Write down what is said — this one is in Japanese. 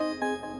うん。